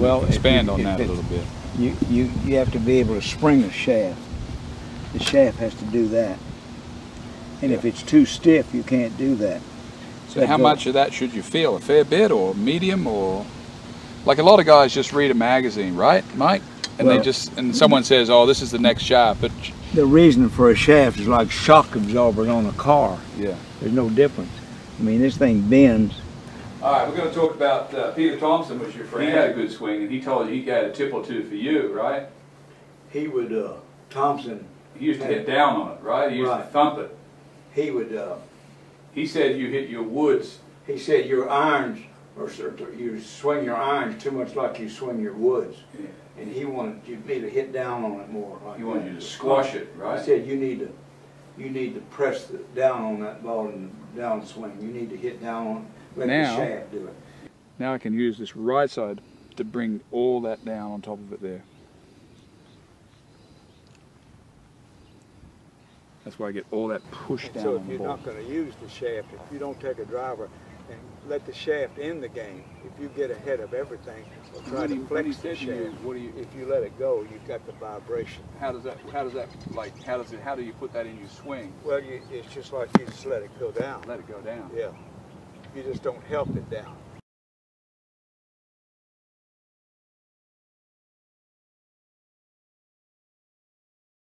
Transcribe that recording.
Well, expand on that a little bit. You, you, you have to be able to spring a shaft. The shaft has to do that. And if it's too stiff, you can't do that. So Let how go. much of that should you feel? A fair bit or medium or like a lot of guys just read a magazine, right, Mike? And they just and someone says, "Oh, this is the next shaft," but The reason for a shaft is like shock absorbers on a car. yeah. There's no difference. I mean, this thing bends. All right, we're going to talk about uh, Peter Thomson was your friend. He had a good swing, and he told you he got a tip or two for you, right? He would, uh, Thomson, He used to hit down on it, right? He used to thump it. he would, uh, He said you hit your woods. he said your irons, or sort of- you swing your irons too much like you swing your woods. Yeah. And he wanted you, me to hit down on it more. Like He wanted that. you to squash it, right? He said you need to, you need to press the, down on that ball and downswing. You need to hit down on, let Now- the shaft do it. Now I can use this right side to bring all that down on top of it there. That's why I get all that push down So if you're not gonna use the shaft, if you don't take a driver and let the shaft in the game, if you get ahead of everything or try to flex the to you, shaft, what do you- if you let it go, you've got the vibration. How does that? How does that? Like, how does it? How do you put that in your swing? Well, you, it's just like you just let it go down. Let it go down. Yeah. You just don't help it down.